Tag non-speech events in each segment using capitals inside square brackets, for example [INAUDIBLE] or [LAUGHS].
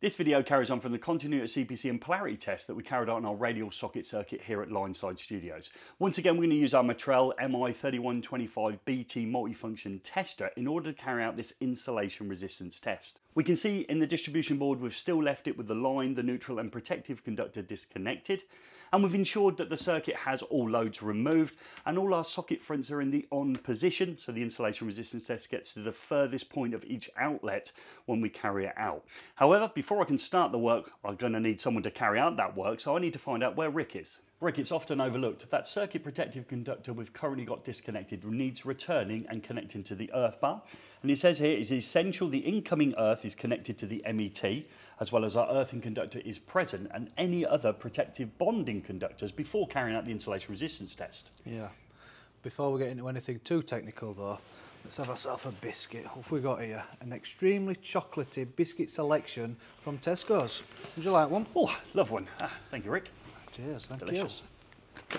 This video carries on from the continuity CPC and polarity test that we carried out on our radial socket circuit here at Lineside Studios. Once again, we're going to use our Metrel MI3125BT multifunction tester in order to carry out this insulation resistance test. We can see in the distribution board we've still left it with the line, the neutral and protective conductor disconnected and we've ensured that the circuit has all loads removed and all our socket fronts are in the on position so the insulation resistance test gets to the furthest point of each outlet when we carry it out. However, before I can start the work, I'm going to need someone to carry out that work, so I need to find out where Rick is. Rick, it's often overlooked. That circuit protective conductor we've currently got disconnected needs returning and connecting to the earth bar. And it says here, it's essential the incoming earth is connected to the MET, as well as our earthing conductor is present and any other protective bonding conductors before carrying out the insulation resistance test. Yeah. Before we get into anything too technical though, let's have ourselves a biscuit. What have we got here? An extremely chocolatey biscuit selection from Tesco's. Would you like one? Oh, love one. Ah, thank you, Rick. Cheers, thank Delicious. you.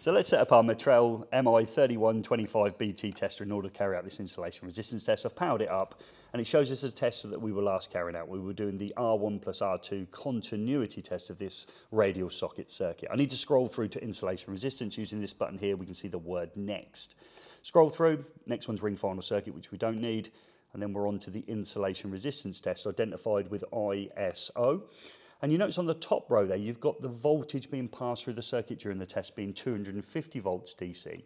So let's set up our Metrel MI3125BT tester in order to carry out this insulation resistance test. I've powered it up and it shows us a test that we were last carrying out. We were doing the R1 plus R2 continuity test of this radial socket circuit. I need to scroll through to insulation resistance using this button here. We can see the word next. Scroll through, next one's ring final circuit, which we don't need. And then we're on to the insulation resistance test identified with ISO. And you notice on the top row there, you've got the voltage being passed through the circuit during the test being 250 volts DC.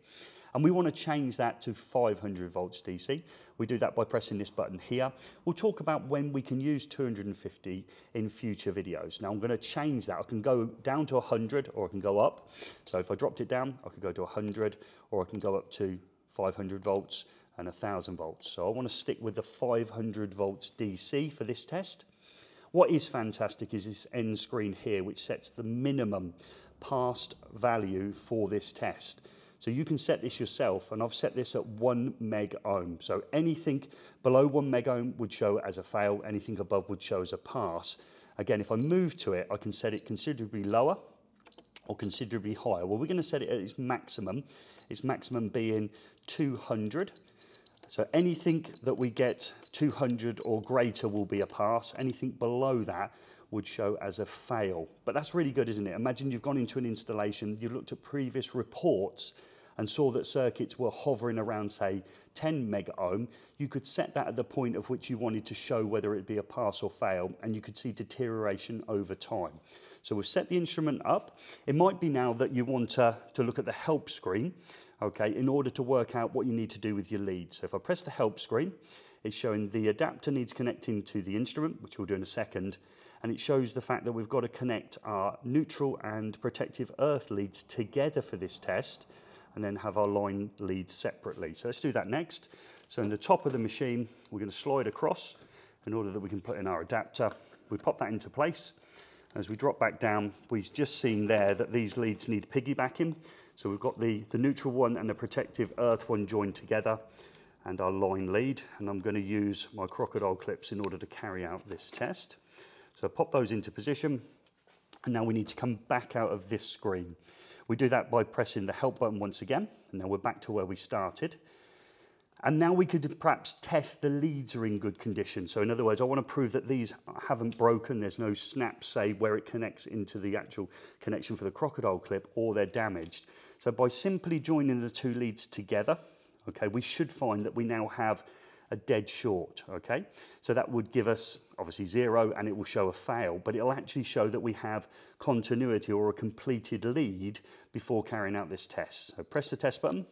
And we want to change that to 500 volts DC. We do that by pressing this button here. We'll talk about when we can use 250 in future videos. Now I'm going to change that. I can go down to 100 or I can go up. So if I dropped it down, I could go to 100 or I can go up to 500 volts and 1000 volts. So I want to stick with the 500 volts DC for this test. What is fantastic is this end screen here, which sets the minimum passed value for this test. So you can set this yourself, and I've set this at one meg ohm. So anything below one meg ohm would show as a fail, anything above would show as a pass. Again, if I move to it, I can set it considerably lower or considerably higher. Well, we're going to set it at its maximum. Its maximum being 200. So anything that we get 200 or greater will be a pass. Anything below that would show as a fail. But that's really good, isn't it? Imagine you've gone into an installation, you looked at previous reports and saw that circuits were hovering around, say, 10 mega ohm, you could set that at the point of which you wanted to show whether it be a pass or fail, and you could see deterioration over time. So we've set the instrument up. It might be now that you want to, to look at the help screen, okay, in order to work out what you need to do with your lead. So if I press the help screen, it's showing the adapter needs connecting to the instrument, which we'll do in a second, and it shows the fact that we've got to connect our neutral and protective earth leads together for this test, and then have our line leads separately. So let's do that next. So in the top of the machine, we're going to slide across in order that we can put in our adapter. We pop that into place. As we drop back down, we've just seen there that these leads need piggybacking. So we've got the, the neutral one and the protective earth one joined together and our line lead. And I'm going to use my crocodile clips in order to carry out this test. So pop those into position. And now we need to come back out of this screen. We do that by pressing the help button once again. And then we're back to where we started. And now we could perhaps test the leads are in good condition. So in other words, I want to prove that these haven't broken. There's no snaps, say, where it connects into the actual connection for the crocodile clip or they're damaged. So by simply joining the two leads together, okay, we should find that we now have a dead short, okay? So that would give us obviously zero and it will show a fail, but it'll actually show that we have continuity or a completed lead before carrying out this test. So press the test button.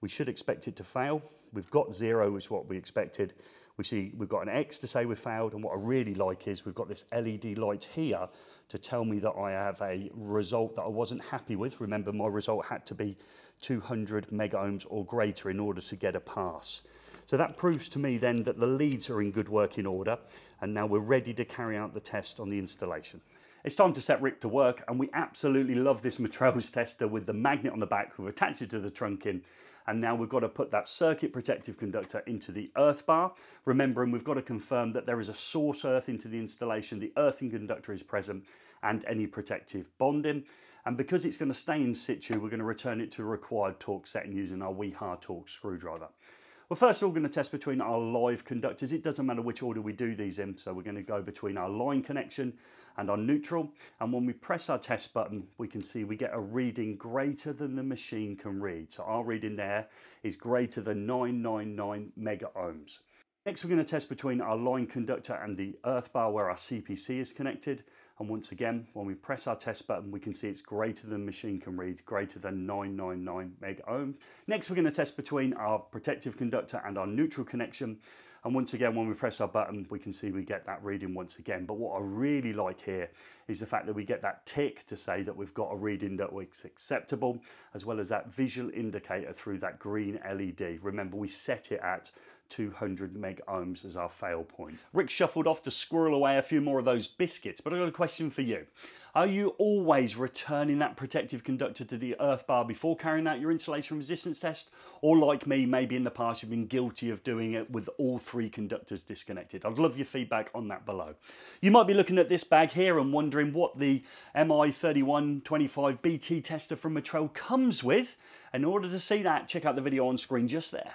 We should expect it to fail. We've got zero, which is what we expected. We see we've got an X to say we failed, and what I really like is we've got this LED light here to tell me that I have a result that I wasn't happy with. Remember, my result had to be 200 mega ohms or greater in order to get a pass. So that proves to me then that the leads are in good working order, and now we're ready to carry out the test on the installation. It's time to set Rick to work, and we absolutely love this Metrels [LAUGHS] tester with the magnet on the back. We've attached it to the trunking, and now we've got to put that circuit protective conductor into the earth bar. Remembering we've got to confirm that there is a source earth into the installation, the earthing conductor is present, and any protective bonding. And because it's going to stay in situ, we're going to return it to a required torque setting using our Wiha torque screwdriver. Well, first we're going to test between our live conductors. It doesn't matter which order we do these in, so we're going to go between our line connection and our neutral. And when we press our test button, we can see we get a reading greater than the machine can read. So our reading there is greater than 999 mega ohms. Next, we're going to test between our line conductor and the earth bar where our CPC is connected. And once again, when we press our test button, we can see it's greater than machine can read, greater than 999 meg ohm. Next, we're going to test between our protective conductor and our neutral connection. And once again, when we press our button, we can see we get that reading once again. But what I really like here is the fact that we get that tick to say that we've got a reading that was acceptable, as well as that visual indicator through that green LED. Remember, we set it at 200 meg ohms as our fail point. Rick shuffled off to squirrel away a few more of those biscuits, but I've got a question for you. Are you always returning that protective conductor to the earth bar before carrying out your insulation resistance test? Or like me, maybe in the past you've been guilty of doing it with all three conductors disconnected? I'd love your feedback on that below. You might be looking at this bag here and wondering what the MI3125 BT tester from Metrel comes with. In order to see that, check out the video on screen just there.